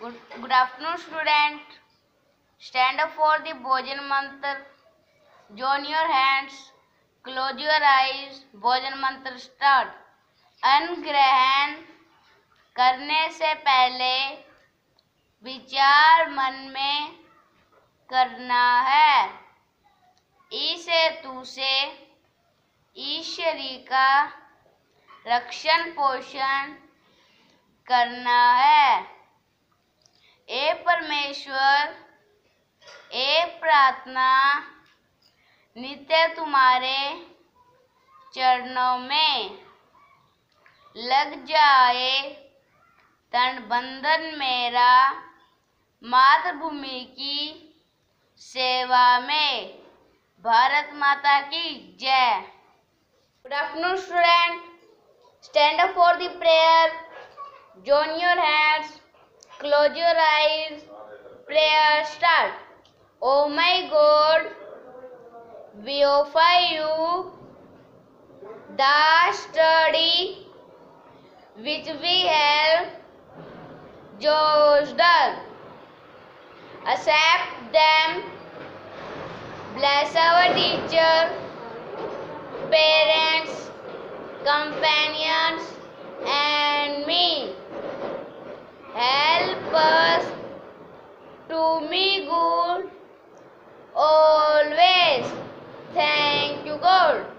Good afternoon student stand up for the bhojan mantra join your hands close your eyes bhojan mantra start अनग्रहण करने से पहले विचार मन में करना है। इसे तुसे ईश्वरी का रक्षण पोषण करना है। परमेश्वर एक प्रार्थना, नित्य तुम्हारे चरणों में लग जाए। तन बंधन मेरा मातृभूमि की सेवा में। भारत माता की जय। Good afternoon student stand up for the prayer your hands. Close your eyes. prayer start. Oh my god. We offer you the study which we have just done. Accept them. Bless our teacher parents companions to me good always. Thank you God.